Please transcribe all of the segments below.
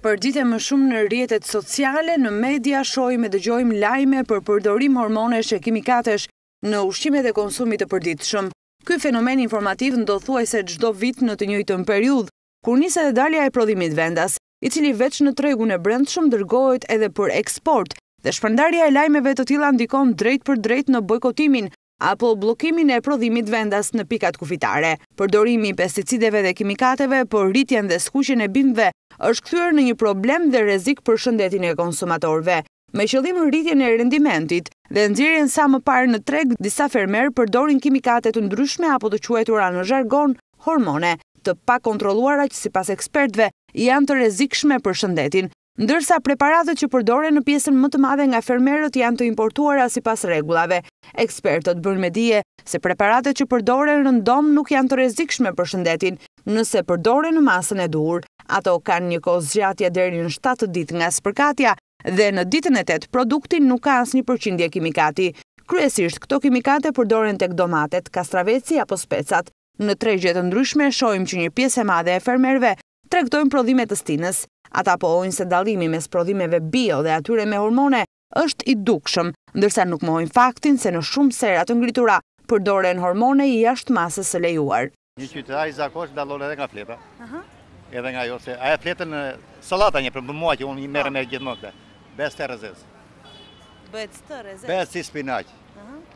Për ditë e më shumë në rrjetet sociale, në media shohim e dëgjojmë lajme për përdorim hormonesh e kimikatesh në ushqimet e konsumit të përditshëm. Ky fenomen informativ ndodh thuajse çdo vit në të njëjtën periudhë, kur nis edhe dalja e prodhimit vendas, i cili veç në tregun e brendshëm dërgohet edhe për eksport dhe shpërndarja e lajmeve të tilla ndikon drejtpërdrejt në bojkotimin apo bllokimin e prodhimit vendas në pikat kufitare. Përdorimi i pesticideve dhe kimikateve për rritjen dhe skuqjen e bimëve është kthyer në një problem dhe rrezik për shëndetin e konsumatorëve. Me qëllim rritjen e rendimentit dhe nxjerrjen sa më parë në treg, disa fermerë përdorin kimikate të ndryshme apo të quajtura në zhargon hormone, të pakontrolluara që sipas ekspertëve janë të rrezikshme për shëndetin. Ndërsa, preparatet që përdoren në pjesën më të madhe nga fermerët janë të importuara sipas rregullave. Ekspertët bëjnë me dije se preparatet që përdoren rëndom nuk janë të rrezikshme për shëndetin, nëse përdoren në masën e duhur. Ato kanë një kohëzgjatje deri në shtatë ditë nga spërkatja dhe në ditën e tetë produkti nuk ka asnjë përqindje kimikati. Kryesisht këto kimikate përdoren tek domatet, kastraveci apo specat. Në tregje të ndryshme shohim që një pjesë e madhe e fermerëve tregtojnë prodhime të stinës. Ata pohojnë se dallimi mes prodhimeve bio dhe atyre me hormone është i dukshëm, ndërsa nuk mohojnë faktin se në shumë sera të ngritura përdoren hormone jashtë masës së lejuar. Një qytetar i zakonshëm dallon edhe nga fleta. Edhe nga ajo se ajo fletën sallata një për mua që unë merrem gjithmonë me këtë. Bëhet stërrezez. Bëhet stërrezez. Bëhet si spinaq.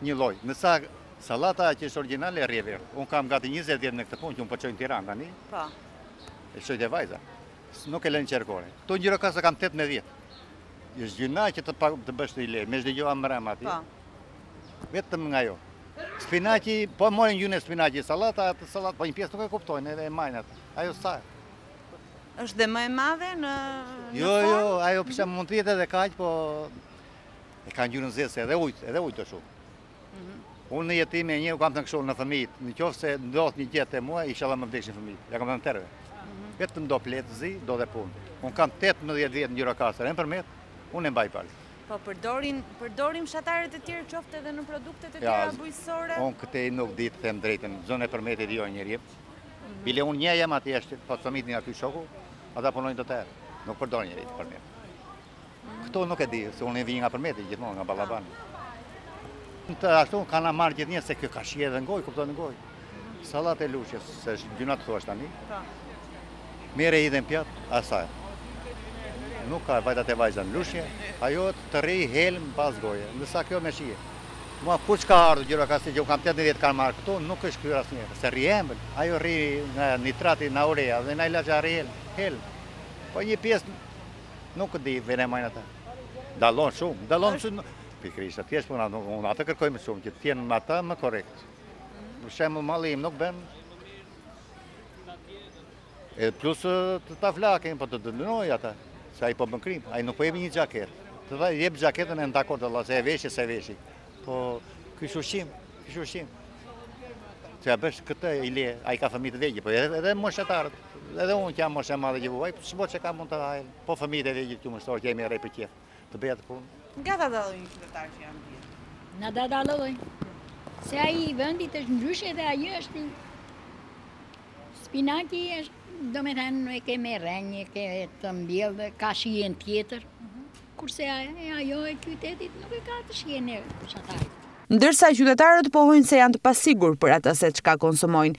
Një lloj. Ndërsa Sallata që është origjinale e rrjedh erë. Unë kam gati 20 vjet në këtë punë që unë po çoj në Tiranë tani. Po. E çoj te vajza. Nuk e lë në qarkore. Këto ngjyra ka se kam 18 vjet. Ju zgjyna që të, të bësh të i lejë. Me zhdi gjoha mërem ati. Po. Vetëm nga jo. Spinaci, po morin gjyne spinaci, salata, atë salata, po një pjesë nuk e kuptojnë, edhe e majnë atë. Ajo sa është dhe më e madhe në Jo, në jo, ajo pse mund të jetë edhe kaq, po e kanë ngjyrën e zezë edhe ujt, edhe ujt të shumë. Unë në jetën time e një u kam thënë kështu në fëmijët, në qoftë se ndodh një gjë te mua, ishalla më vdekshin fëmijët. Ua kam thënë tërëve. Vetëm do pleh të zi, do dhe punë. Unë kam 18 vjet në Gjirokastër, e Përmet, unë e mbaj palë. Po përdorin, përdorin fshatarë të tjerë qoftë edhe në produkte të tjera bujqësore? Unë këtej nuk di të them drejtën, zonë e Përmetit jo njeri. Mhm. Bile unë një jam aty është, po fëmijët nga ky shoku, ata punojnë të tërë. Nuk përdorin njeri te Përmeti. Këto nuk e di, se unë e bie nga Përmeti, gjithmonë nga Ballabani. Në të ashtu, kanë marrë gjithnjë, se kjo ka shije dhe në gojë, kuptohet në gojë. Sallatë e Lushnjës, se është gjynah të thuash tani. Po. Merre hidhe në pjatë, asaj. Nuk ka, vajta të vajza në Lushnje, ajo të rri helm pas goje, ndërsa kjo me shije. Po kush ka ardhur këtu ka, se unë kam 18 vjet, kanë marrë këtu, nuk është kthyer asnjëri, se rri ëmbël, ajo rri në nitrati, në ureja, dhe në ilaçe rri helm, helm. Po një pjesë, Nuk di, vënë, mbajnë ata. Dallon shumë, dallon shumë. Pikërisht, atje është puna, unë atë kërkojmë shumë, që të jenë dhe ata më korrekt. Për shembull malli im nuk bën, e plus të ta flakin, po të të dënojë ata, se ai po bën krim, ai nuk po jep një xhaketë. Të ta japë xhaketën, jam dakord, a e vesh, s'e vesh. Po, ky është ushqim, ky është ushqim. T'ia bësh këtë hile, ai ka fëmijë të vegjël, po edhe moshetarët. Edhe unë që jam moshë e madhe që vuaj, s'po, çka mund të hanë, po fëmijët e vegjël, këta moshatarë që e marrin për qejf, të bëjë atë punë. Nga ta dallojë një qytetar që janë bio? Nga ta dallojë, se ai i vëndit është ndryshe dhe ai është një spinaki është, domethënë, nuk e ke me rrenjë, e ke të mbjellë dhe ka shijen tjetër, mhm. kurse ajo e qytetit nuk e ka atë shijen e fshatit. Ndërsa qytetarët pohojnë se janë të pasigurt për atë se çka konsumojnë,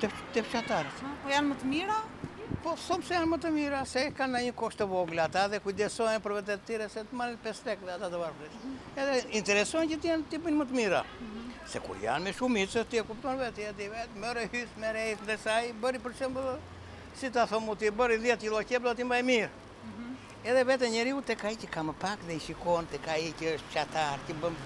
Te fshatarët. Po janë më të mira? Po, thom se janë më të mira, se i kanë në një kosht të vogla ata dhe kujdesohen për vete të tyre, se të marrin 5 lek dhe ata të varfrit. Mhm. Edhe interesohen që të jenë, t'i bëjnë më të mira. Mhm. Se kur janë me shumicë, ti e kupton vetë, ti e di vetë, merr e shit, merr e shit, ndërsa ai bëri për shembull, si ta them ty, bëri 10 kilo qepë, do t'i mbajë mirë. Edhe vete njeriu tek ai që ka më pak dhe i shikon tek ai që është fshatar, që bën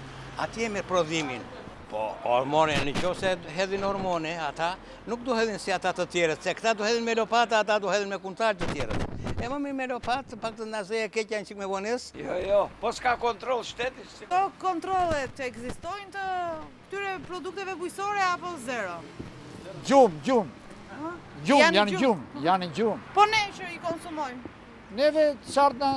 atje me prodhimin. Po, hormone, në qoftë se hedhin hormone, ata nuk do hedhin si ata të tjerët, se këta do hedhin me lopata, ata do hedhin me kandar të tjerët. E më mirë me lopatë, pak të na zërë e keqja një çikë me vonesë. Jo, jo, po s'ka kontroll shteti. Këto kontrollet ekzistojnë të Këtyre produkteve bujqësore apo zero? Gjumë, gjumë. Gjumë, janë gjumë, janë gjumë. Po ne që i konsumojmë? Neve çfarë të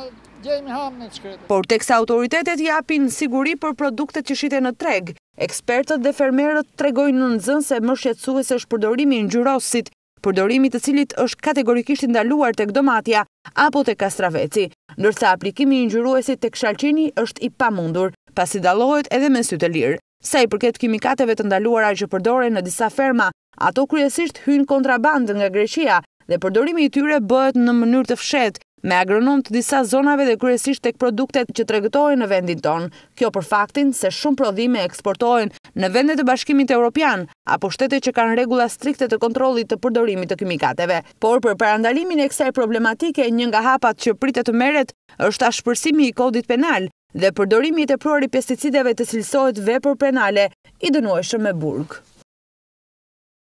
gjejmë hamë ne të shkretët. Por teksa autoritetet japin siguri për produktet që shiten në treg, ekspertët dhe fermerët tregojnë nën zë se më shqetësuese është përdorimi i ngjyruesit, përdorimi i të cilit është kategorikisht i ndaluar tek domatja apo tek kastraveci, ndërsa aplikimi i ngjyruesit tek shalqini është i pamundur, pasi dallohet edhe me sy të lirë. Sa i përket kimikateve të ndaluara që përdoren në disa ferma, ato kryesisht hyjnë kontrabandë nga Greqia dhe përdorimi i tyre bëhet në mënyrë të fshehtë, me agronomë të disa zonave dhe kryesisht tek produktet që tregëtohen në vendin tonë, kjo për faktin se shumë prodhime eksportohen në vende të Bashkimit Europian apo shtete që kanë rregulla strikte të kontrollit të përdorimit të kimikateve. Por për parandalimin e kësaj problematike një nga hapat që pritet të merret është ashpërsimi i Kodit Penal dhe përdorimi i tepruar i pesticideve të cilësohet vepër penale i dënueshëm me burg.